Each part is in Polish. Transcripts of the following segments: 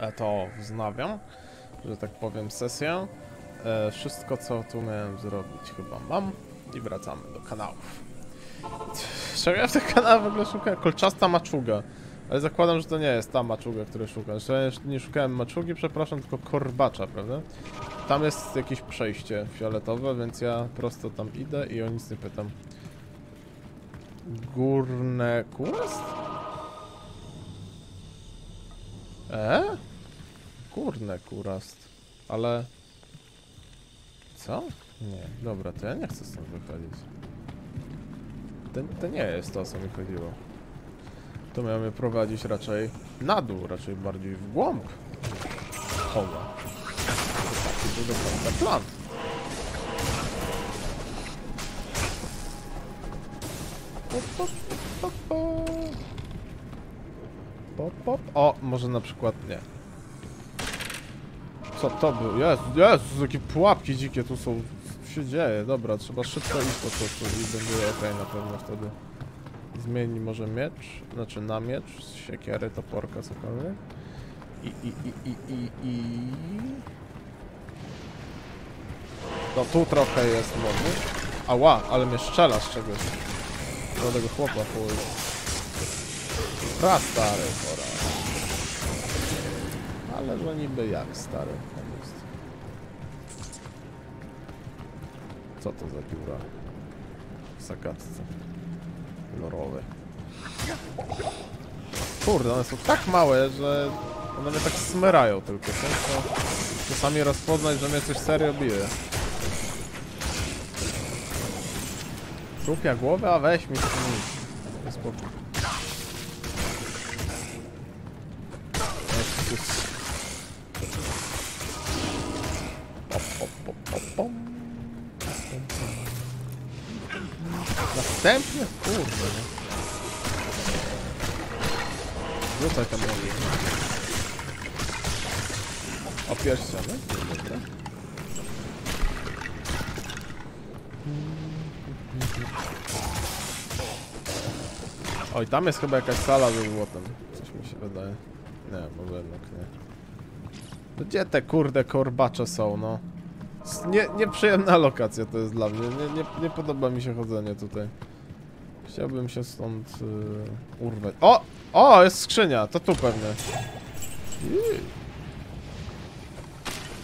e, to wznawiam, że tak powiem, sesję. E, wszystko, co tu miałem zrobić, chyba mam. I wracamy do kanałów. Czego ja w tych kanałach w ogóle szukałem? Kolczasta maczuga. Ale zakładam, że to nie jest ta maczuga, której szukam. Ja nie szukałem maczugi, przepraszam, tylko korbacza, prawda? Tam jest jakieś przejście fioletowe, więc ja prosto tam idę i o nic nie pytam. Górne kurast? E? Górne kurast. Ale... Co? Nie, dobra, to ja nie chcę stąd wychodzić. To, to nie jest to, o co mi chodziło. To miałem je prowadzić raczej na dół, raczej bardziej w głąb. Chowa. Taki był dokładnie plan. Pop, pop, pop, pop. Pop, pop. O, może na przykład nie. Co to był? Jezu, Jezu, jakie pułapki dzikie tu są. Co się dzieje? Dobra, trzeba szybko iść po prostu i będzie ok na pewno wtedy. Zmieni może miecz, znaczy na miecz, z siekiery, toporka, cokolwiek. I, i, i, i, i, i... No tu trochę jest modny. Ała, ale mnie strzela z czegoś. Do tego chłopa chuj. Pra stary, pora. Ale że niby jak stary. Co to za dziura? W zagadce. Lorowe. Kurde, one są tak małe, że one mnie tak smyrają tylko. Ciężko czasami rozpoznać, że mnie coś serio bije. Trupia głowę, a weź mi nic. Spokój. Następnie? Kurde, nie? Rzucaj tam nogi. O pierściany? Dobra. Oj, tam jest chyba jakaś sala ze złotem. Coś mi się wydaje. Nie, może jednak nie. No gdzie te kurde korbacze są, no? Nie, nieprzyjemna lokacja to jest dla mnie. Nie, nie, nie podoba mi się chodzenie tutaj. Chciałbym się stąd yy, urwać. O! O, jest skrzynia, to tu pewnie.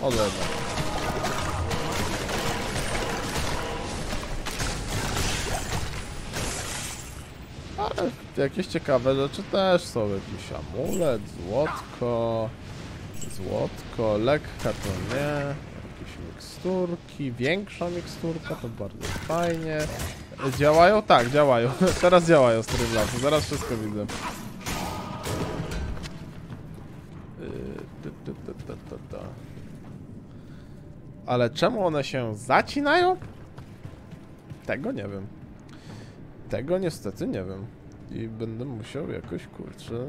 O, dobra. Ale jakieś ciekawe rzeczy też są. Jakiś amulet, złotko, złotko, lekka to nie. Jakieś miksturki, większa miksturka, to bardzo fajnie. Działają? Tak, działają. Teraz działają Streamlabsy, zaraz wszystko widzę. Yy. Ale czemu one się zacinają? Tego nie wiem. Tego niestety nie wiem. I będę musiał jakoś, kurczę,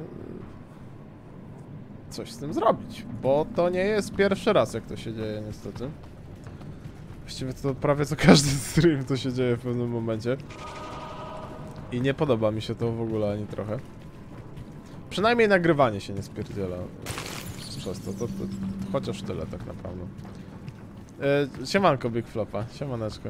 coś z tym zrobić. Bo to nie jest pierwszy raz, jak to się dzieje, niestety. Właściwie to prawie co każdy stream to się dzieje w pewnym momencie. I nie podoba mi się to w ogóle ani trochę. Przynajmniej nagrywanie się nie spierdziela przez to, to, to, chociaż tyle tak naprawdę. E, siemanko Big Flopa, siemaneczko.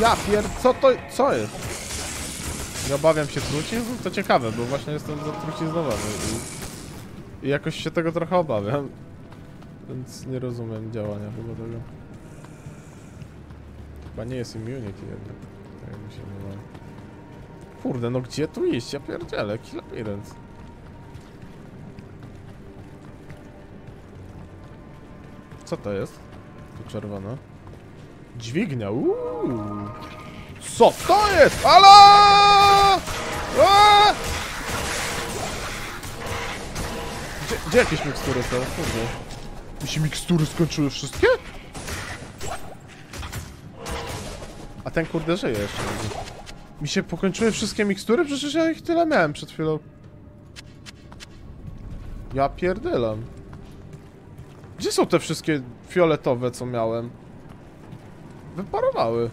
Ja pier... co to... co jest? Nie obawiam się trucizn? To ciekawe, bo właśnie jestem zatruciznowany i, i jakoś się tego trochę obawiam. Więc nie rozumiem działania chyba tego. Chyba nie jest immunity jednak. Tak mi się wydaje. Kurde, no gdzie tu iść? Ja pierdzielę, jaki. Co to jest? Tu czerwone. Dźwignia. Co to jest? Halo! Aaa! Gdzie, gdzie jakieś mikstury są? Kurde. Mi się mikstury skończyły wszystkie? A ten kurde żyje jeszcze. Mi się pokończyły wszystkie mikstury? Przecież ja ich tyle miałem przed chwilą. Ja pierdylam. Gdzie są te wszystkie fioletowe, co miałem? wyparowały.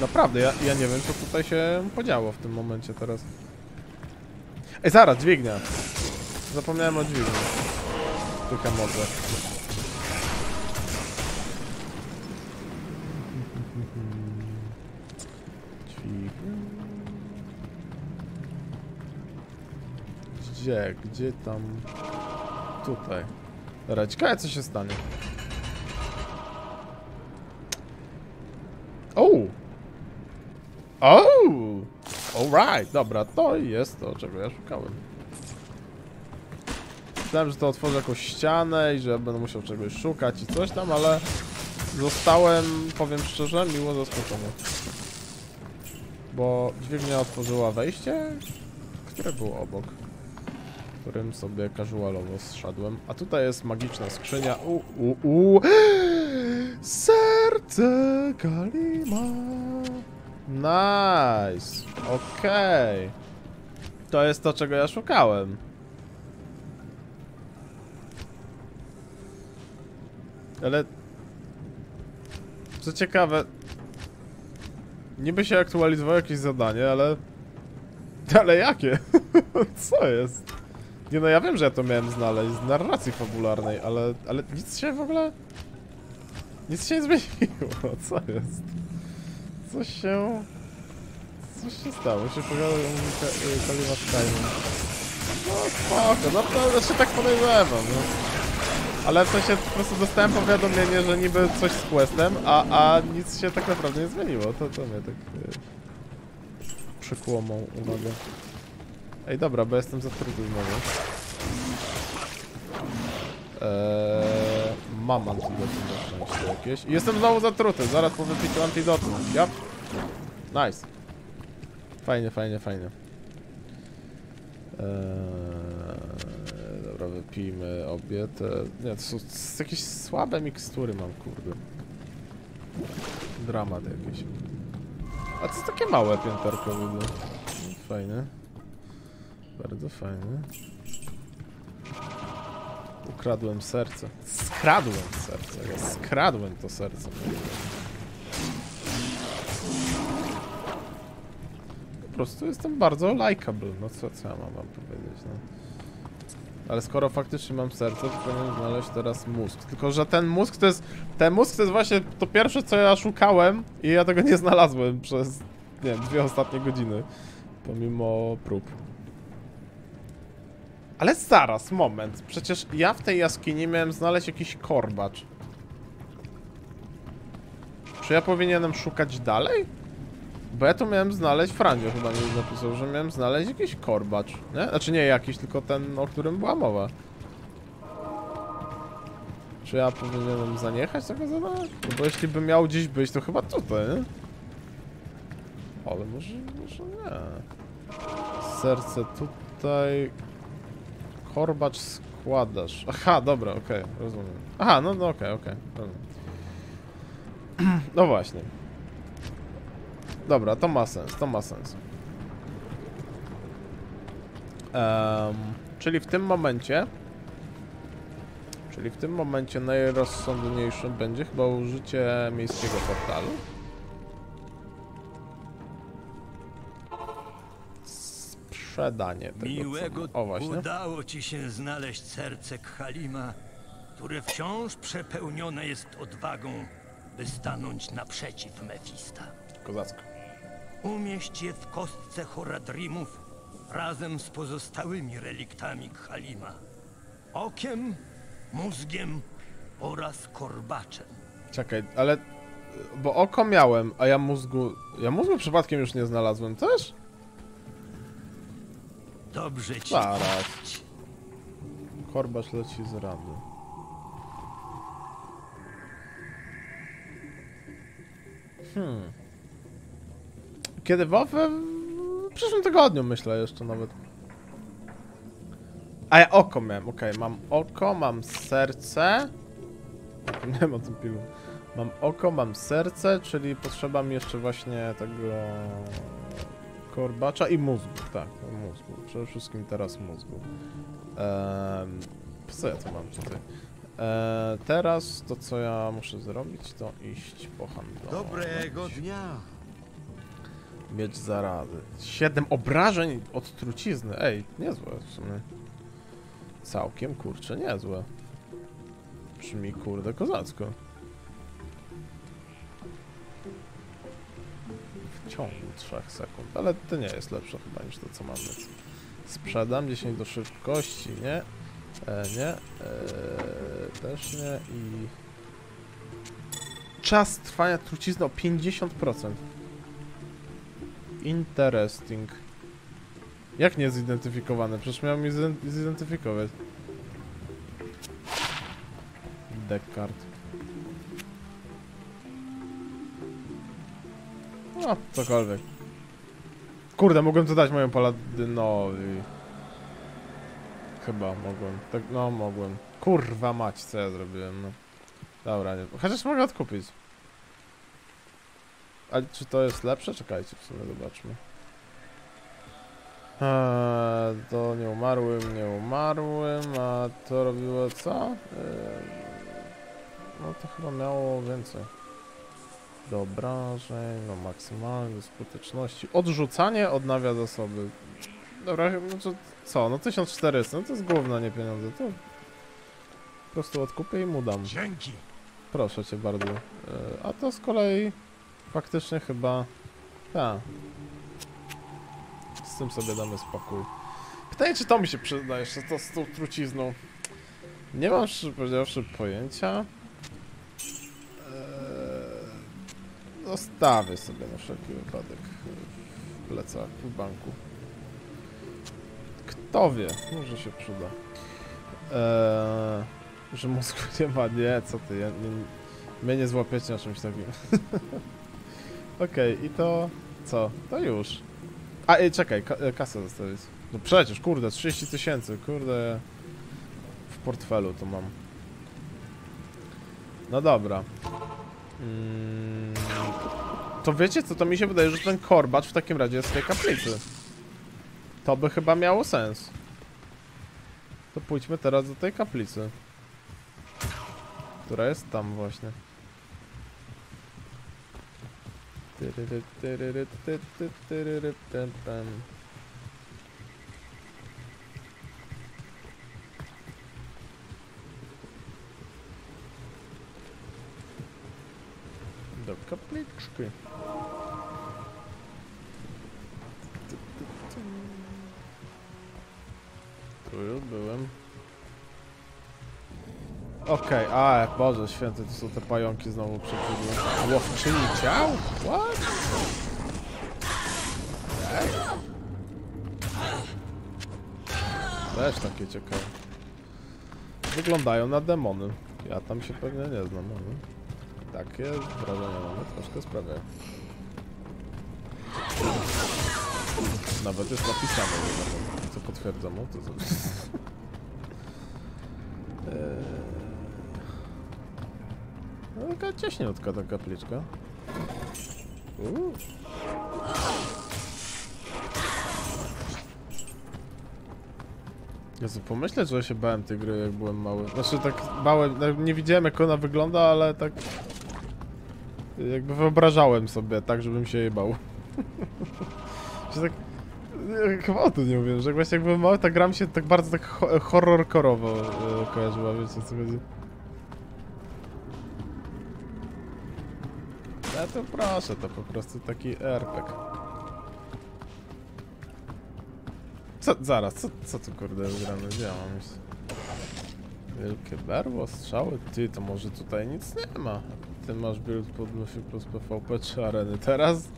Naprawdę, ja, ja nie wiem, co tutaj się podziało w tym momencie teraz. Ej, zaraz, dźwignia. Zapomniałem o dźwigni. Tylko modę. Dźwignia. Gdzie? Gdzie tam? Tutaj. Dobra, co się stanie. O! O! Alright, dobra, to jest to, czego ja szukałem. Myślałem, że to otworzy jakąś ścianę i że będę musiał czegoś szukać i coś tam, ale zostałem, powiem szczerze, miło zaskoczony. Bo dźwignia otworzyła wejście, które było obok. Którym sobie casualowo zszedłem. A tutaj jest magiczna skrzynia. U, u, u. Serce Kalima. Nice. Okej. To jest to, czego ja szukałem. Ale... Co ciekawe... Niby się aktualizowało jakieś zadanie, ale... Ale jakie? Co jest? Nie no, ja wiem, że ja to miałem znaleźć z narracji fabularnej, ale, ale nic się w ogóle... Nic się nie zmieniło, co jest? Coś się... Coś się stało, się pogadał Kalima Skyrim. No spoko, naprawdę się tak podejrzewam, no. Ale w sensie po prostu dostałem powiadomienie, że niby coś z questem, a, a nic się tak naprawdę nie zmieniło. To, to mnie tak yy, przykuło mą uwagę. Ej, dobra, bo jestem zatruty znowu. Eee, mam antidotum na szczęście jakieś. I jestem znowu zatruty, zaraz po wypiciu antidotum. Yep. Nice. Fajnie, fajnie, fajnie. Eee, dobra, wypijmy obie te... Nie, to są jakieś słabe mikstury mam, kurde. Dramat jakiś. A jest takie małe pięterko w. Fajne. Bardzo fajne. Ukradłem serce. Skradłem serce. Ja skradłem to serce. Po prostu jestem bardzo likeable. No co, co ja mam wam powiedzieć, no. Ale skoro faktycznie mam serce, to powinienem znaleźć teraz mózg. Tylko, że ten mózg to jest... Ten mózg to jest właśnie to pierwsze, co ja szukałem i ja tego nie znalazłem przez, nie wiem, dwie ostatnie godziny. Pomimo prób. Ale zaraz, moment. Przecież ja w tej jaskini miałem znaleźć jakiś korbacz. Czy ja powinienem szukać dalej? Bo ja tu miałem znaleźć, Franio chyba mi napisał, że miałem znaleźć jakiś korbacz, nie? Znaczy nie jakiś, tylko ten, o którym była mowa. Czy ja powinienem zaniechać tego zadania? No bo jeśli by miał gdzieś być, to chyba tutaj, nie? Ale może, może nie. Serce tutaj... Korbacz składasz. Aha, dobra, okej, rozumiem. Aha, no, no okej, okej. rozumiem. No właśnie. Dobra, to ma sens, to ma sens. Em, czyli w tym momencie... Czyli w tym momencie najrozsądniejszym będzie chyba użycie miejskiego portalu. Sprzedanie tego. Miłego co- O właśnie. udało ci się znaleźć serce Khalima, które wciąż przepełnione jest odwagą, by stanąć naprzeciw Mefista. Kozacko. Umieść je w kostce Horadrimów razem z pozostałymi reliktami Khalima. Okiem, mózgiem oraz korbaczem. Czekaj, ale... Bo oko miałem, a ja mózgu... Ja mózgu przypadkiem już nie znalazłem też? Dobrze ci Zaraz. Korbacz leci z rady. Hmm. Kiedy WoW? W przyszłym tygodniu myślę jeszcze nawet. A ja oko miałem, okej, mam oko, mam serce. Zapomniałem o tym pilu. Mam oko, mam serce, czyli potrzeba mi jeszcze właśnie tego korbacza i mózgu, tak, mózgu. Przede wszystkim teraz mózgu. Ehm, co ja tu mam tutaj? Eee, teraz to co ja muszę zrobić to iść po handlu. Dobrego dnia. Mieć zarady. 7 obrażeń od trucizny. Ej, niezłe w sumie. Całkiem kurczę, niezłe. Brzmi kurde kozacko. Ciągu 3 sekund, ale to nie jest lepsze chyba niż to co mam, więc sprzedam 10 do szybkości, nie? E, nie, e, też nie i... Czas trwania trucizny o 50%. Interesting. Jak nie zidentyfikowane? Przecież miał mi ziden- zidentyfikować. Descartes. No, cokolwiek. Kurde, mogłem to dać mojemu paladynowi. Chyba mogłem. Tak, no, mogłem. Kurwa mać, co ja zrobiłem, no. Dobra, nie. Chociaż mogę odkupić. Ale czy to jest lepsze? Czekajcie, w sumie zobaczmy. Eee, to nie umarłym, nie umarłym, a to robiło co? Eee, no to chyba miało więcej. Do obrażeń, no maksymalnie do skuteczności. Odrzucanie odnawia zasoby. Dobra, no co? No 1400, no to jest główna, nie pieniądze. To po prostu odkupię i mu dam. Dzięki. Proszę cię bardzo. E, A to z kolei faktycznie chyba... Tak. Z tym sobie damy spokój. Pytanie, czy to mi się przyda jeszcze, to z tą trucizną. Nie mam, szczerze powiedziawszy, pojęcia. Zostawię sobie na wszelki wypadek w plecach, w banku. Kto wie, może się przyda. Eee, że mózgu nie ma, nie, co ty, ja, nie, mnie nie złapiecie na czymś takim. Okej, i to co? To już. A, ej, czekaj, ka e, kasę zostawić. No przecież, kurde, 30 tysięcy, kurde. W portfelu to mam. No dobra. To wiecie co, to mi się wydaje, że ten korbacz w takim razie jest w tej kaplicy. To by chyba miało sens. To pójdźmy teraz do tej kaplicy. Która jest tam właśnie. Tyryry, tyryry, ty, ty, tyryry, pem, ty. Tu już byłem. Okej, a Boże święty, to są te pająki znowu przepływy. Łowczyni ciał? What? Ej. Też takie ciekawe. Wyglądają na demony. Ja tam się pewnie nie znam, ale takie wrażenie mamy, troszkę sprawia. Nawet jest napisane, co potwierdzam, o to co... Eee... No, taka cieśniutka ta kapliczka. Uuu. Jezu, pomyśleć, że ja się bałem tej gry, jak byłem mały. Znaczy, tak bałem, nie widziałem jak ona wygląda, ale tak... Jakby wyobrażałem sobie, tak, żebym się jej bał. że tak... Chyba o tym nie mówię, że właśnie jak byłem mały, ta gra mi się tak bardzo tak ho horrorkorowo e, kojarzyła, wiecie o co chodzi. Ja to proszę, to po prostu taki RPG. Co, zaraz, co, co tu kurde grane? Gdzie ja mam iść? Wielkie berło, strzały? Ty, to może tutaj nic nie ma. Ty masz build pod plus PvP czy areny. Teraz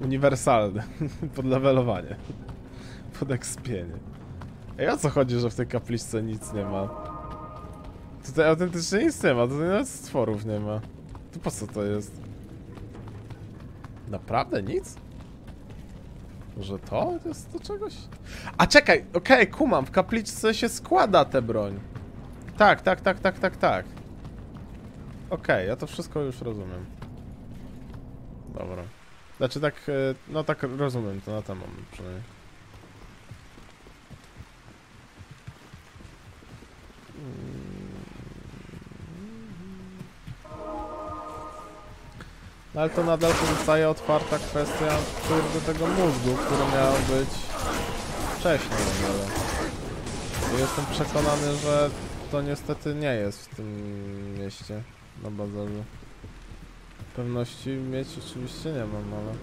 uniwersalny, pod levelowanie. Pod expienie. Ej, o co chodzi, że w tej kapliczce nic nie ma? Tutaj autentycznie nic nie ma, tutaj nawet stworów nie ma. To po co to jest? Naprawdę nic? Może to jest do czegoś? A czekaj, okej, kumam, w kapliczce się składa tę broń. Tak, tak, tak, tak, tak, tak. Okej, ja to wszystko już rozumiem. Dobra. Znaczy tak, e, no tak rozumiem to na ten moment przynajmniej. No ale to nadal pozostaje otwarta kwestia kurde tego mózgu, który miał być wcześniej, no ale jestem przekonany, że to niestety nie jest w tym mieście na bazarze. Pewności mieć oczywiście nie mam, ale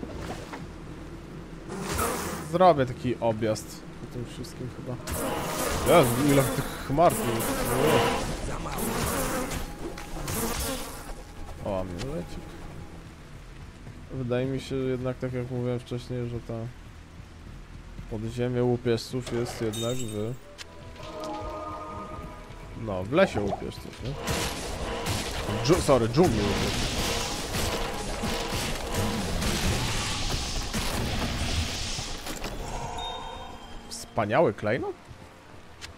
zrobię taki objazd po tym wszystkim chyba. Jezu, ile tych chmar tu jest. O, amulecik. Wydaje mi się jednak, tak jak mówiłem wcześniej, że ta podziemie łupieżców jest jednak w... No, w lesie łupieżców, nie? Dżu sorry, dżungli łupieżców. Wspaniały klejnot?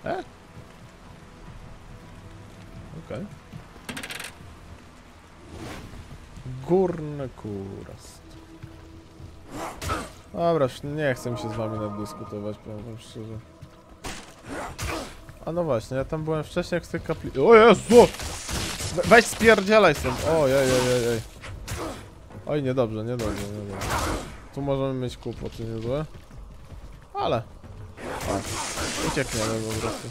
E? Okej. Górny kurast. Dobra, nie chcę się z wami nadyskutować, powiem wam szczerze. A no właśnie, ja tam byłem wcześniej jak z tej kapli... O Jezu! We- Weź spierdzielaj stąd! Ojej, ojej, ojej. Oj, niedobrze, niedobrze, niedobrze. Tu możemy mieć kłopoty niezłe. Ale... Tak. Uciekniemy po prostu.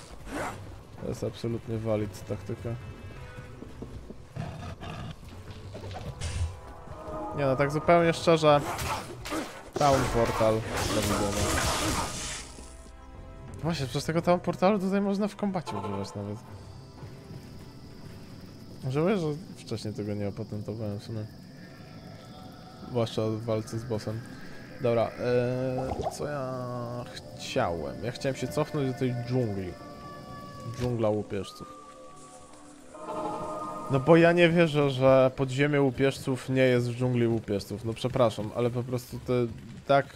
To jest absolutnie valid taktyka. Nie no, tak zupełnie szczerze. Town Portal do. Właśnie, przez tego Town Portalu tutaj można w kombacie używać nawet. Żałuję, że wcześniej tego nie opatentowałem w sumie. Zwłaszcza w walce z bossem. Dobra, eee, co ja chciałem? Ja chciałem się cofnąć do tej dżungli. Dżungla łupieżców. No bo ja nie wierzę, że podziemie łupieżców nie jest w dżungli łupieżców. No przepraszam, ale po prostu to tak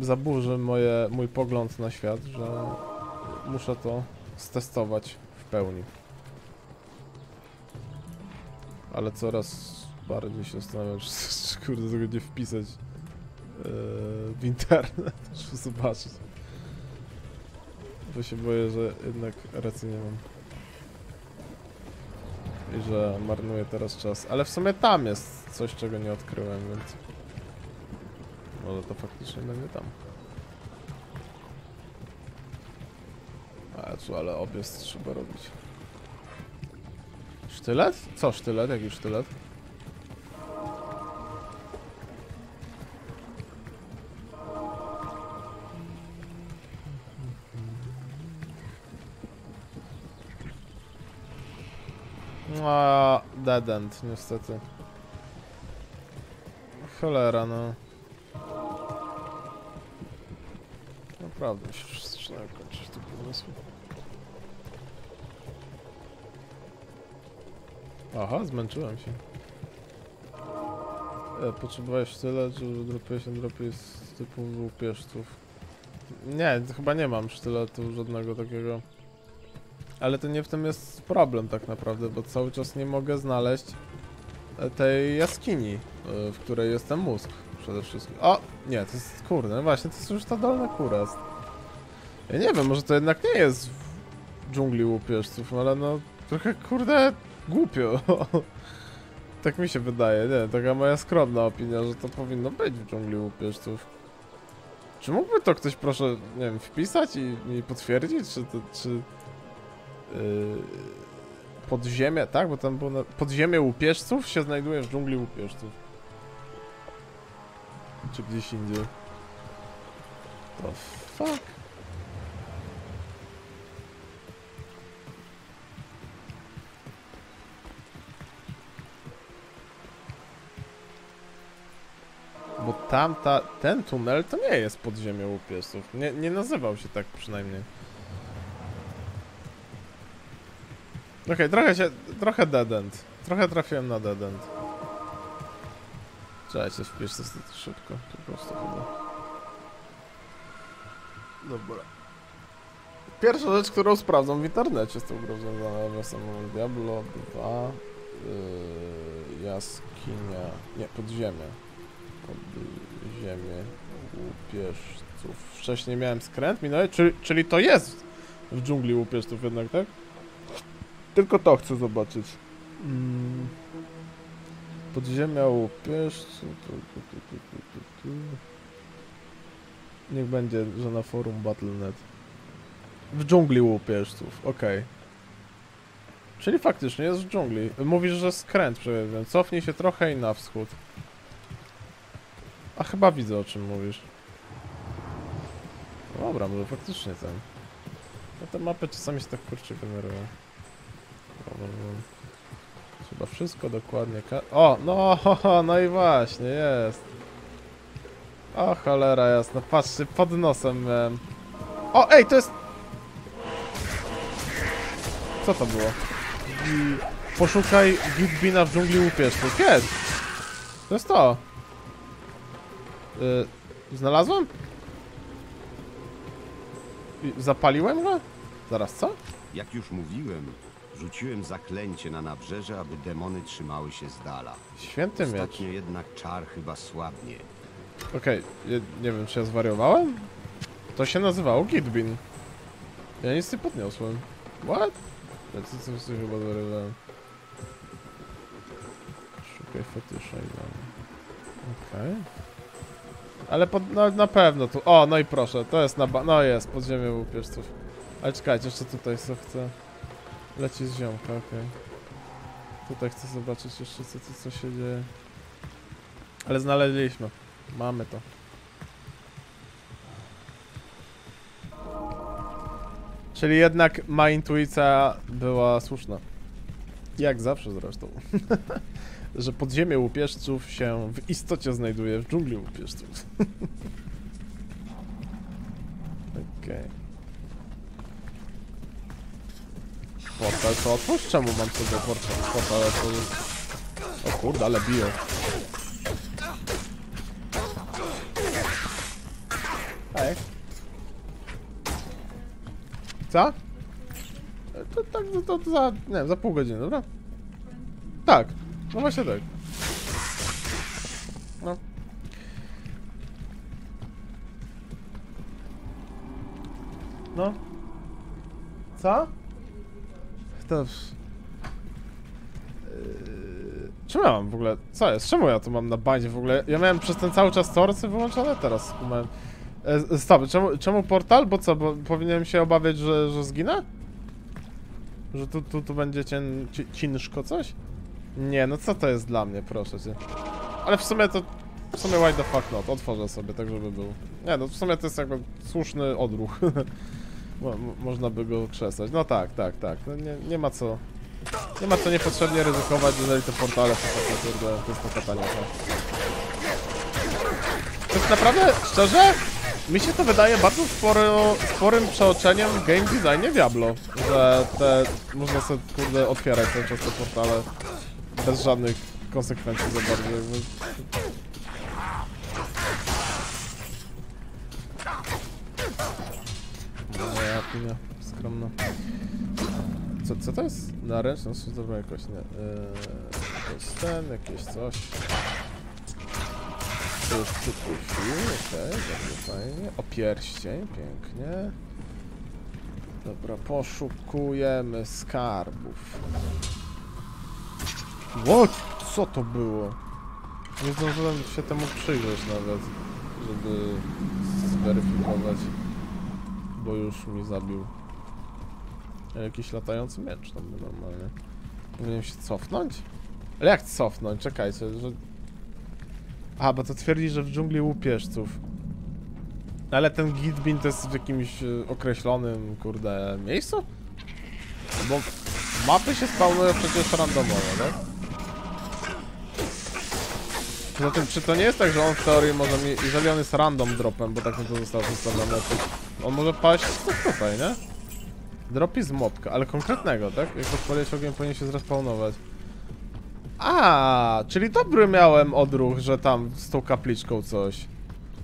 zaburzy moje, mój pogląd na świat, że muszę to stestować w pełni. Ale coraz bardziej się zastanawiam, czy, czy kurde tego nie wpisać yy, w internet, żeby zobaczyć. Bo się boję, że jednak racji nie mam. I że marnuję teraz czas. Ale w sumie tam jest coś, czego nie odkryłem, więc... Może to faktycznie będzie tam. A co, ale objazd trzeba robić. Sztylet? Co sztylet? Jaki sztylet? A, dead end, niestety. Cholera, no. Naprawdę się zaczynają kończyć te pomysły. Aha, zmęczyłem się. E, potrzebowałeś tyle, że dropiłeś na dropie z typu łupieżców. Nie, chyba nie mam sztyletu żadnego takiego. Ale to nie w tym jest problem tak naprawdę, bo cały czas nie mogę znaleźć e, tej jaskini, e, w której jest ten mózg przede wszystkim. O! Nie, to jest, kurde, no właśnie, to jest już ta dolna kurast. Ja nie wiem, może to jednak nie jest w dżungli łupieżców, ale no trochę, kurde, głupio. tak mi się wydaje, nie, taka moja skromna opinia, że to powinno być w dżungli łupieżców. Czy mógłby to ktoś, proszę, nie wiem, wpisać i mi potwierdzić, czy to, czy... Yy, podziemie, tak? Bo tam było na... Podziemie łupieżców się znajduje w dżungli łupieżców. Czy gdzieś indziej. To fuck. Tamta, ten tunel to nie jest podziemie łupieżców. Nie, nie nazywał się tak przynajmniej. Okej, trochę się, trochę dead end. Trochę trafiłem na dead end. Czekajcie, wpisz to stety szybko, po prostu chyba. Dobra. Pierwsza rzecz, którą sprawdzam w internecie z tą grą nawiasem mówiąc, Diablo 2, yy, jaskinia, nie, podziemie. Pod ziemię łupieżców. Wcześniej miałem skręt, minąłem, czyli, czyli to jest w dżungli łupieżców jednak, tak? Tylko to chcę zobaczyć. Mm. Podziemia łupieżców. Niech będzie, że na forum Battle.net. W dżungli łupieżców, okej. Czyli faktycznie jest w dżungli. Mówisz, że skręt przejeżdżam. Cofnij się trochę i na wschód. A chyba widzę o czym mówisz. Dobra, może faktycznie ten. No te mapy czasami się tak kurczę generują. Dobra. Trzeba wszystko dokładnie O, no, ho, ho, no i właśnie, jest. O, cholera jasna, patrzcie, pod nosem miałem. O, ej, to jest... Co to było? Poszukaj Gitbina w dżungli łupieżców. Jest! To jest to. Y, znalazłem? Zapaliłem go? Zaraz, co? Jak już mówiłem, rzuciłem zaklęcie na nabrzeże, aby demony trzymały się z dala. Święty miecz. Ostatnio jednak czar chyba słabnie. Okej, nie, nie wiem czy ja zwariowałem? To się nazywało Gitbin. Ja nic nie podniosłem. What? Ja co, co, coś chyba zwariowałem. Szukaj fetysza i. Okej. Ale pod, no, na pewno tu. O, no i proszę, to jest na ba... No jest, podziemie łupieżców. Ale czekajcie, jeszcze tutaj co chcę. Leci z ziomka, okej. Tutaj chcę zobaczyć jeszcze co, co, co się dzieje. Ale znaleźliśmy. Mamy to. Czyli jednak ma intuicja była słuszna. Jak zawsze zresztą. Że podziemie łupieżców się w istocie znajduje w dżungli łupieżców. Okej. Portal to otwórz? Czemu mam sobie portal? Portal otworzyć? O kurde, ale biją. Ej. Co? To tak, to, to za, nie wiem, za pół godziny, dobra? Tak, no właśnie tak. No. No. Co? To... Yy... Czemu ja mam w ogóle... Co jest? Czemu ja tu mam na bandzie w ogóle? Ja miałem przez ten cały czas torcy wyłączone, teraz skumałem. E, stop, czemu, czemu portal? Bo co, bo powinienem się obawiać, że, że zginę? Że tu, tu, tu będzie cien, ci, ciężko coś? Nie, no co to jest dla mnie, proszę cię. Ale w sumie to... W sumie why the fuck not, otworzę sobie tak, żeby był. Nie, no w sumie to jest jakby słuszny odruch. Mo, mo- można by go krzesać. No tak, tak, tak. No nie, nie ma co... Nie ma co niepotrzebnie ryzykować, jeżeli te portale są takie, to jest taka tania. To jest naprawdę, szczerze, mi się to wydaje bardzo sporo, sporym przeoczeniem w game designie Diablo, że te, można sobie, kurde, otwierać cały czas te portale bez żadnych konsekwencji za bardzo. jakby. No ja opinia skromna. Co, co to jest? Na ręczność? Dobra jakoś nie. Yy, to jest ten, jakieś coś. To jest cykl sił, okej, bardzo fajnie. O, pierścień, pięknie. Dobra, poszukujemy skarbów. What? Co to było? Nie zdążyłem się temu przyjrzeć nawet, żeby zweryfikować. Bo już mi zabił. Jakiś latający miecz tam normalnie. Powinienem się cofnąć? Ale jak cofnąć? Czekajcie, że... A, bo to twierdzi, że w dżungli łupieżców. Ale ten Gitbin to jest w jakimś y, określonym, kurde, miejscu? Bo mapy się spawnują przecież randomowo, tak? Poza tym, czy to nie jest tak, że on w teorii może mi, jeżeli on jest random dropem, bo tak mi to zostało przedstawione, to on może paść tutaj, nie? Dropi z mopka, ale konkretnego, tak? Jak odpalić ogień, powinien się zrespawnować. A, czyli dobry miałem odruch, że tam z tą kapliczką coś.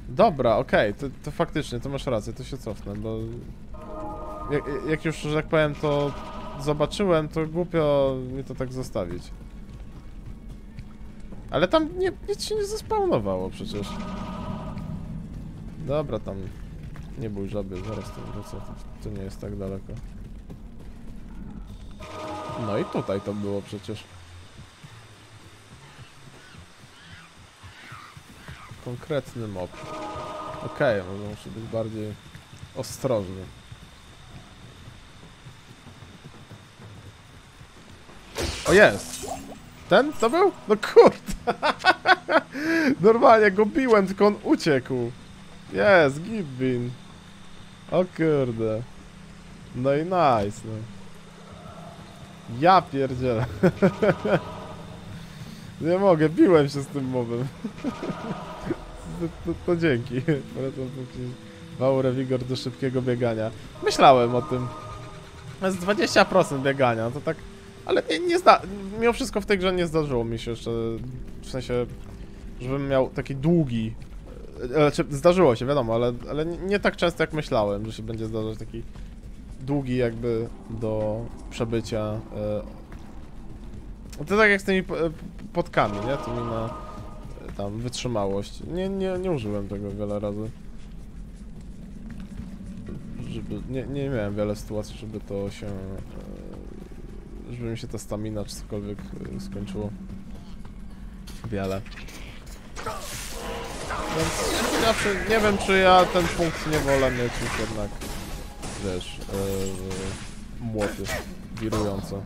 Dobra, okej, to, to faktycznie, to masz rację, to się cofnę, bo... Jak, jak już, że tak powiem, to zobaczyłem, to głupio mi to tak zostawić. Ale tam nie, nic się nie zespawnowało przecież. Dobra, tam nie bój żaby, zaraz tam wrócę, to, to nie jest tak daleko. No i tutaj to było przecież. Konkretny mob. Okej, może muszę być bardziej ostrożny. O jest! Ten to był? No kurde! Normalnie go biłem, tylko on uciekł. Jest, Gibbin. O kurde. No i nice, no. Ja pierdzielę. Nie mogę, biłem się z tym mobem. to, to, dzięki. Polecam później Waurę Wigor do szybkiego biegania. Myślałem o tym. To jest 20% biegania, to tak... Ale nie, nie zda... Mimo wszystko w tej grze nie zdarzyło mi się jeszcze... W sensie... Żebym miał taki długi... e, Znaczy, zdarzyło się, wiadomo, ale, ale nie tak często jak myślałem, że się będzie zdarzać taki długi jakby do przebycia. e, To tak jak z tymi po- e, podkami, nie? Tymi na tam wytrzymałość. Nie, nie, nie użyłem tego wiele razy. Żeby, nie, nie miałem wiele sytuacji, żeby to się... e, Żeby mi się ta stamina czy cokolwiek e, skończyło. Wiele. Więc przy, nie wiem, czy ja ten punkt nie wolę mieć już jednak, wiesz, yy, młoty wirujące.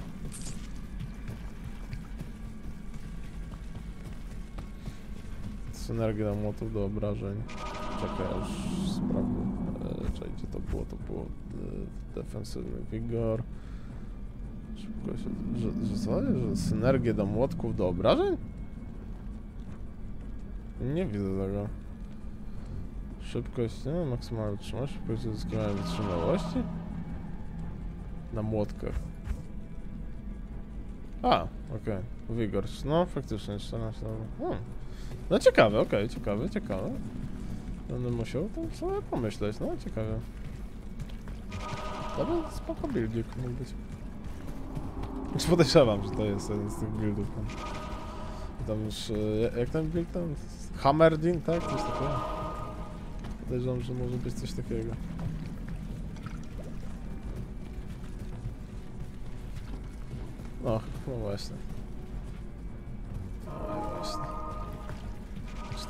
Synergia młotów do obrażeń. Czekaj, już sprawdzę. E, czekaj, gdzie to było? To było e, defensywny vigor. Szybkość, że, że co? Że synergię do młotków do obrażeń? Nie widzę tego. Szybkość, nie? Maksymalna wytrzymałość, szybkość uzyskiwania wytrzymałości? Na młotkach. A, okej. Vigor, no faktycznie 14. dobra. Hmm. No ciekawe, okej, ciekawe, ciekawe. Będę musiał tam sobie pomyśleć, no ciekawe. To by spoko buildzik mógł być. Już podejrzewam, że to jest jeden z tych buildów tam. Tam już, e, jak ten build tam? Hammerdin, tak? Coś takiego. Podejrzewam, że może być coś takiego. No, no właśnie.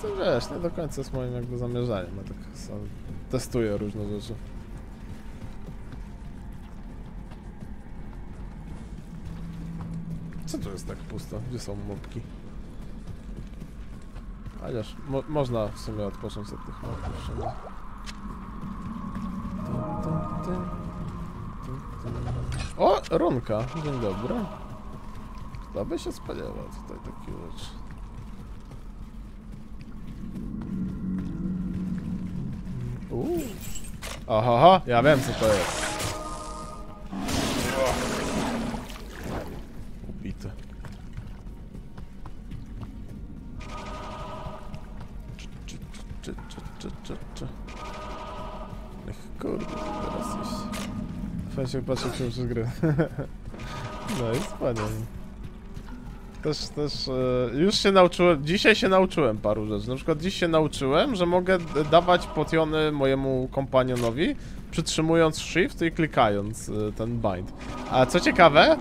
To wiesz, nie do końca jest moim jakby zamierzaniem, ja tak sam testuję różne rzeczy. Co tu jest tak pusto? Gdzie są mopki? Chociaż mo można w sumie odpocząć od tych mopków. O! Runka! Dzień dobry. Kto by się spodziewał tutaj takie rzeczy? Uuu. Ohoho, ja wiem co to jest. Ubite. Czy, czy, czy, czy, czy. Ech, kurde, teraz iść. Fajnie się patrzeć przez grę. No i wspaniale. Też, też, e, już się nauczyłem, dzisiaj się nauczyłem paru rzeczy. Na przykład dziś się nauczyłem, że mogę dawać potiony mojemu kompanionowi, przytrzymując shift i klikając e, ten bind. A co ciekawe,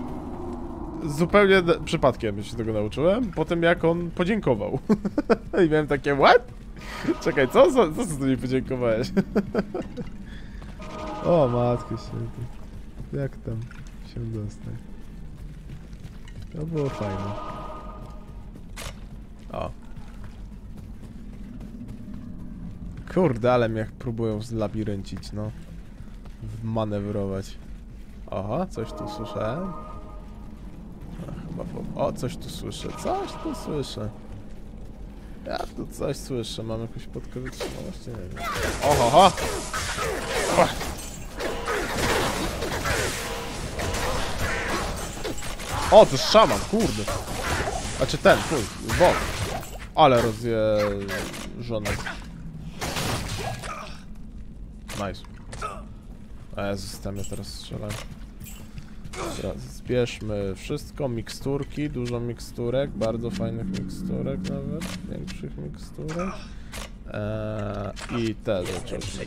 zupełnie przypadkiem się tego nauczyłem, po tym jak on podziękował. I miałem takie, what? Czekaj, co? Co, co ty mi podziękowałeś? o, matko święty. Jak tam się dostać? To było fajne. Kurde, ale mnie próbują zlabiryncić, no. Manewrować. Oho, coś tu słyszałem. A, chyba po... O, coś tu słyszę, coś tu słyszę. Ja tu coś słyszę, mam jakąś podkę wytrzymałości, nie wiem. Oho, ho! O! O, to szaman, kurde. Znaczy ten, twój, bot. Ale rozje... Nice. A ja systemie teraz strzelam. Teraz zbierzmy wszystko, miksturki, dużo miksturek, bardzo fajnych miksturek nawet, większych miksturek. Eee, I te rzeczy oczywiście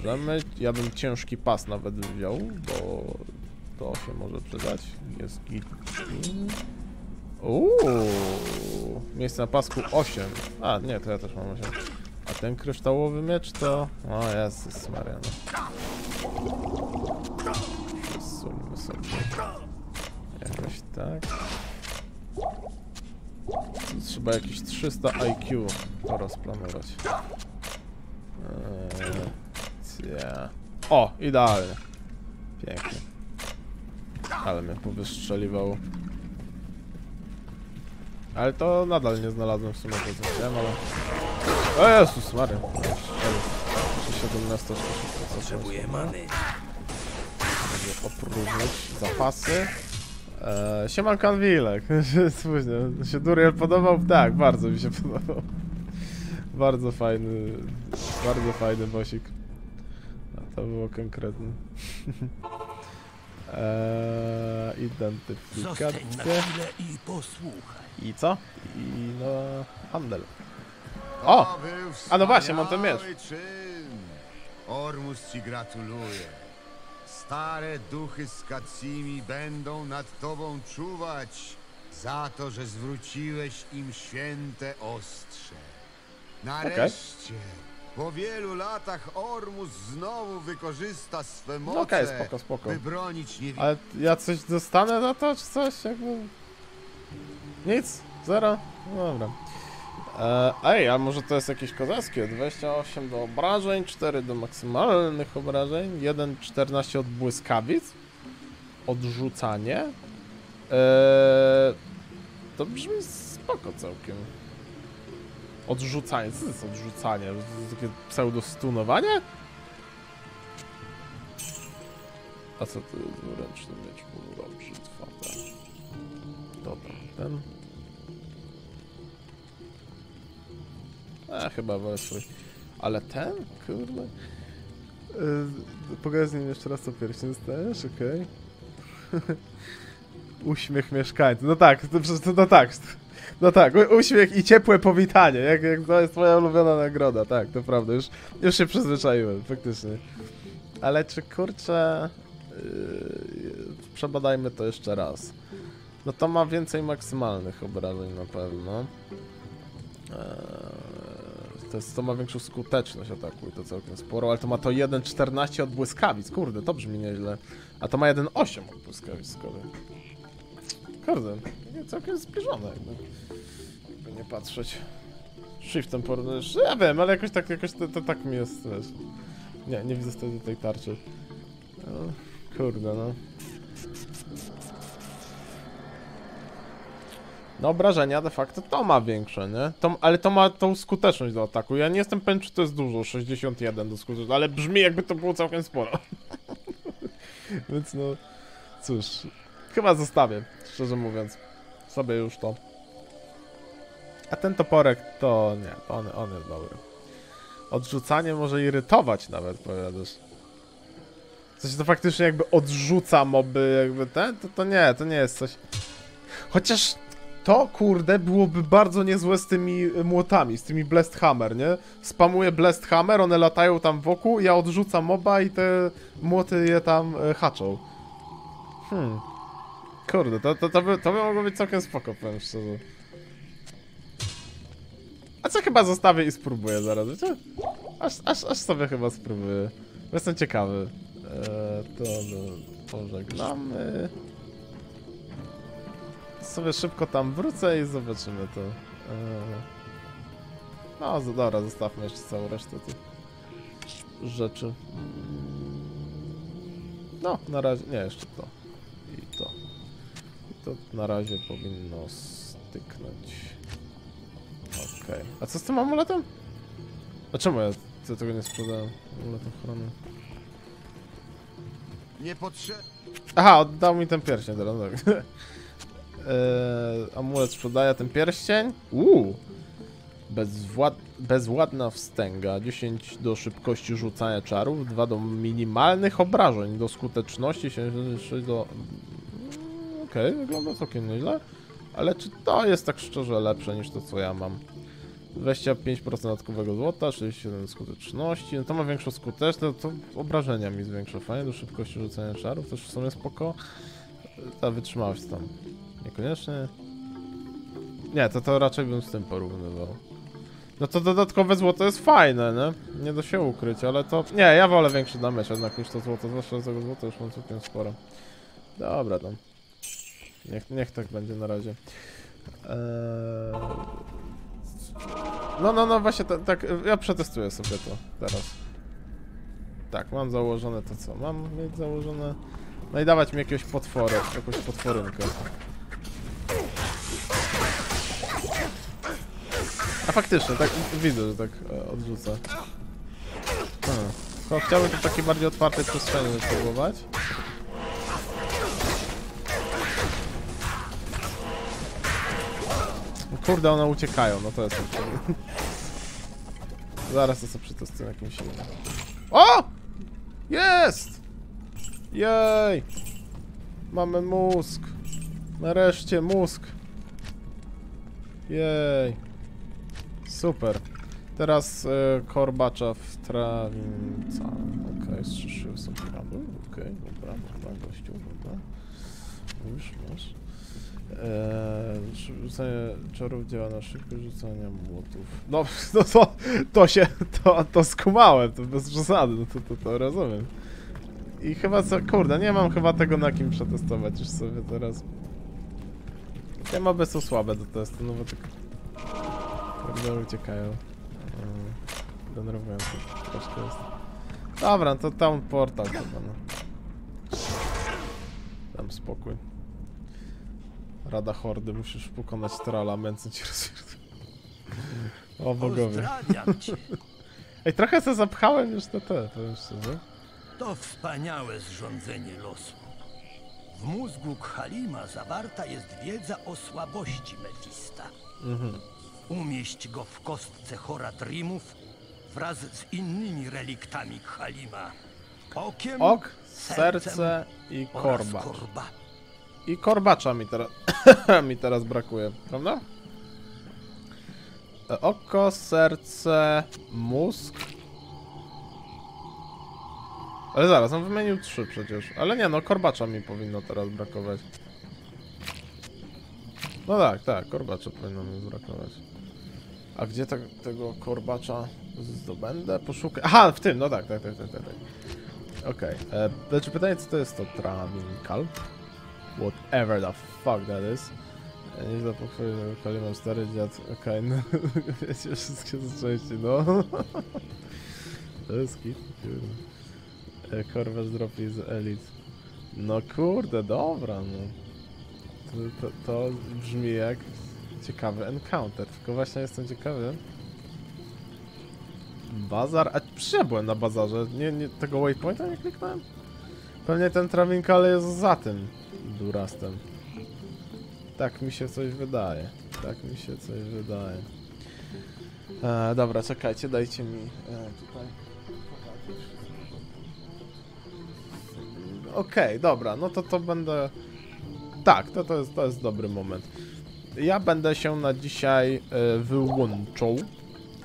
bierzemy. Ja bym ciężki pas nawet wziął, bo to się może przydać. Jest git. Uuu, miejsce na pasku 8. A, nie, to ja też mam 8. A ten kryształowy miecz to... O Jezus Maria, no. Przesuńmy sobie. Jakoś tak. Tu Trzeba jakieś 300 IQ to rozplanować. Eee. O, idealnie. Pięknie. Ale mnie powystrzeliwało. Ale to nadal nie znalazłem w sumie to co wiem, ale... O Jezus Maria. 17 Potrzebuję many. Żeby opróżnić zapasy. Eee, Siemanko Anwilek. Spóźnie. się Duriel podobał? Tak, bardzo mi się podobał. Bardzo fajny, bardzo fajny bosik. A to było konkretne. eee, chwilę i. I co? I no, handel. O! a no właśnie, mam ten miecz. Ormus ci gratuluje. Stare duchy z Katsimi będą nad tobą czuwać za to, że zwróciłeś im święte ostrze. Nareszcie, po wielu latach Ormus znowu wykorzysta swe moce, No okej, spoko, spoko. by bronić niewinnych. Ale ja coś dostanę za to, czy coś? Jakby... Nic? Zero? No dobra. E, ej, a może to jest jakieś kozackie? 28 do obrażeń, 4 do maksymalnych obrażeń, 1, 14 od błyskawic, odrzucanie. E, to brzmi spoko całkiem. Odrzucanie, co to jest odrzucanie? To jest takie pseudo-stunowanie? A co to jest ręczny miecz brzytwa, tak. Dobra, ten. A, chyba wolę swój. Ale ten? Kurde. Yy, Pogadaj z nim jeszcze raz co pierścień dostajesz, okej. Uśmiech mieszkańców. No tak, to, no tak. No tak, uśmiech i ciepłe powitanie, jak, jak to jest twoja ulubiona nagroda, tak, to prawda, już, już się przyzwyczaiłem, faktycznie. Ale czy kurczę... Yy, przebadajmy to jeszcze raz. No to ma więcej maksymalnych obrażeń na pewno. Eee, to, jest, to ma większą skuteczność ataku i to całkiem sporo, ale to ma to 1,14 od błyskawic, kurde, to brzmi nieźle. A to ma 1,8 od błyskawic z kolei. Kurde, całkiem zbliżone jakby. Jakby nie patrzeć. Shiftem porównujesz, ja wiem, ale jakoś tak, jakoś to, to tak mi jest, wiesz. Nie, nie widzę wtedy tej tarczy. No, kurde, no. No obrażenia de facto to ma większe, nie? To, ale to ma tą skuteczność do ataku. Ja nie jestem pewien, czy to jest dużo, 61 do skuteczności, ale brzmi jakby to było całkiem sporo. Więc no, cóż, chyba zostawię, szczerze mówiąc. Sobie już to. A ten toporek to nie, on, on jest dobry. Odrzucanie może irytować nawet, powiadasz. Sensie to faktycznie jakby odrzuca moby, jakby ten? To, to nie, to nie jest coś... Chociaż to, kurde, byłoby bardzo niezłe z tymi młotami, z tymi Blast Hammer, nie? Spamuję Blast Hammer, one latają tam wokół, ja odrzucam moba i te młoty je tam e, haczą. Hmm. Kurde, to, to, to, by, to by mogło być całkiem spoko, powiem szczerze. A co chyba zostawię i spróbuję zaraz, wiecie? Aż, aż, aż sobie chyba spróbuję. Jestem ciekawy. Eee, to no, pożegnamy. Sobie szybko tam wrócę i zobaczymy to. Eee, no, dobra, zostawmy jeszcze całą resztę tych rzeczy. No, na razie, nie, jeszcze to. I to. I to na razie powinno styknąć. Okej. A co z tym amuletem? A czemu ja tego nie sprzedałem? Amulet ochrony. Nie potrzeba. Aha, oddał mi ten pierścień teraz, tak. eee, amulet sprzedaje ten pierścień. Uuu. Bezwład... Bezwładna wstęga. 10 do szybkości rzucania czarów, 2 do minimalnych obrażeń, do skuteczności, 76 do okej, wygląda całkiem nieźle. Ale czy to jest tak szczerze lepsze niż to, co ja mam? 25% dodatkowego złota, 67 skuteczności, no to ma większą skuteczność, to obrażenia mi zwiększa fajnie, do szybkości rzucania czarów, też w sumie spoko. Ta wytrzymałość tam niekoniecznie. Nie, to to raczej bym z tym porównywał. No to dodatkowe złoto jest fajne, nie? Nie da się ukryć, ale to... Nie, ja wolę większy damage jednak niż to złoto, zwłaszcza z tego złota już mam całkiem sporo. Dobra tam. Niech, niech tak będzie na razie. Eee... No, no, no, właśnie tak, ja przetestuję sobie to teraz. Tak, mam założone to co? Mam mieć założone... No i dawać mi jakiegoś potwory, jakąś potworynkę. A faktycznie, tak widzę, że tak e, odrzucę. Hmm. To chciałbym tu takiej bardziej otwartej przestrzeni spróbować. No Kurde, one uciekają, no to jest. Zaraz to sobie przetestuję jakimś innym. O! Jest! Jej! Mamy mózg. Nareszcie mózg. Jej. Super. Teraz e, korbacza w trawnica. Okej, strzyszył sobie. Okej, dobra, dobra, gościu, dobra. Już masz. Eee, czarów działa na szybkość rzucania młotów. No, no to, to się, to, to skumałem, to bez przesady, no to, to, to rozumiem. I chyba co, kurde, nie mam chyba tego na kim przetestować już sobie teraz. Te moby są słabe do testu, no bo tak... Kurde, uciekają. Eee, Denerwujące troszkę jest. Dobra, to tam portal chyba, no. Dam spokój. Rada hordy, musisz pokonać trala, męcy ci rozpierdol. O bogowie. Ej, trochę se zapchałem już te te, powiem szczerze. To wspaniałe zrządzenie losu. W mózgu Khalima zawarta jest wiedza o słabości Mefista. Umieść go w kostce Horadrimów wraz z innymi reliktami Khalima. Okiem, Ok, serce i korba. korba. I korbacza mi teraz, mi teraz brakuje, prawda? Oko, serce, mózg. Ale zaraz, on wymienił trzy przecież. Ale nie, no korbacza mi powinno teraz brakować. No tak, tak, korbacza powinno mi brakować. A gdzie tak, tego korbacza zdobędę? Poszukaj. Aha, w tym, no tak, tak, tak, tak, tak. tak. Okej, okay. znaczy pytanie, co to jest to Travinkal? Whatever the fuck that is. Nie za pochwalę, że mam stary dziad. Okej, no. Wiecie wszystkie z części, no. To jest kit, kurde. E, Korwasz dropi z elit. No kurde, dobra, no. To, to, to brzmi jak ciekawy encounter, tylko właśnie jestem ciekawy. Bazar? A byłem na bazarze, nie, nie, tego waypointa nie kliknąłem? Pewnie ten Travinkal jest za tym durastem. Tak mi się coś wydaje. Tak mi się coś wydaje. E, dobra, czekajcie, dajcie mi e, tutaj. Okej, dobra, no to to będę. Tak, to, to, jest, to jest dobry moment. Ja będę się na dzisiaj e, wyłączał.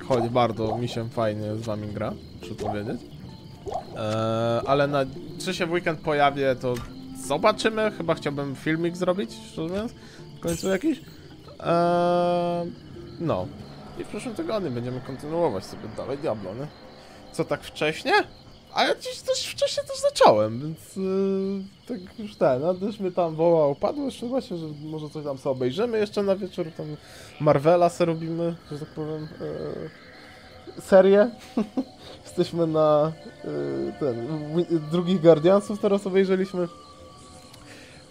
Choć bardzo mi się fajnie z wami gra, muszę powiedzieć. E, ale na, czy się w weekend pojawię, to zobaczymy. Chyba chciałbym filmik zrobić, szczerze mówiąc. W końcu jakiś. E, no. I w przyszłym tygodniu będziemy kontynuować sobie dalej Diablo, nie? Co tak wcześnie? A ja dziś też wcześniej też zacząłem, więc yy, tak już ten, no też mnie tam wołał, padło jeszcze właśnie, że może coś tam sobie obejrzymy jeszcze na wieczór, tam Marvela se robimy, że tak powiem, yy, serię. Jesteśmy na yy, ten, drugich Guardiansów teraz obejrzeliśmy.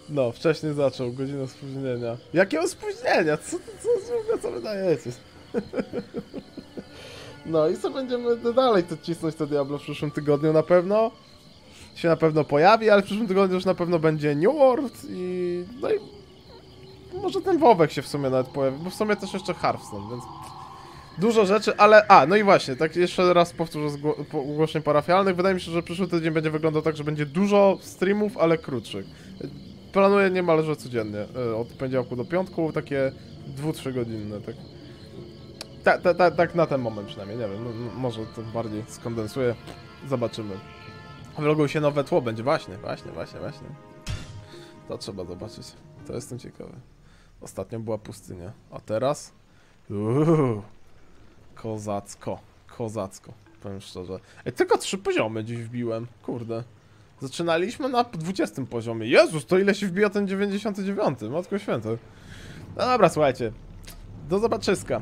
No, wcześniej zaczął, godzina spóźnienia. Jakiego spóźnienia? Co, co, co, co wydajecie? No i co będziemy dalej to cisnąć to Diablo w przyszłym tygodniu na pewno. Się na pewno pojawi, ale w przyszłym tygodniu już na pewno będzie New World i... No i... Może ten Wowek się w sumie nawet pojawi, bo w sumie też jeszcze Hearthstone, więc... Dużo rzeczy, ale... A, no i właśnie, tak jeszcze raz powtórzę z ogłoszeń parafialnych. Wydaje mi się, że przyszły tydzień będzie wyglądał tak, że będzie dużo streamów, ale krótszych. planuję niemalże codziennie. e, Od poniedziałku do piątku, takie 2-3 godzinne, tak. Tak, tak, tak, tak na ten moment przynajmniej, nie wiem, no, no, może to bardziej skondensuję. Zobaczymy. Wyloguj się nowe tło będzie, właśnie, właśnie, właśnie, właśnie. To trzeba zobaczyć. To jestem ciekawy. Ostatnio była pustynia, a teraz? Uuu, kozacko, kozacko, powiem szczerze. Ej, tylko trzy poziomy dziś wbiłem, kurde. Zaczynaliśmy na 20 poziomie. Jezus, to ile się wbija ten 99? Matko święte. No dobra, słuchajcie. Do zobaczyska.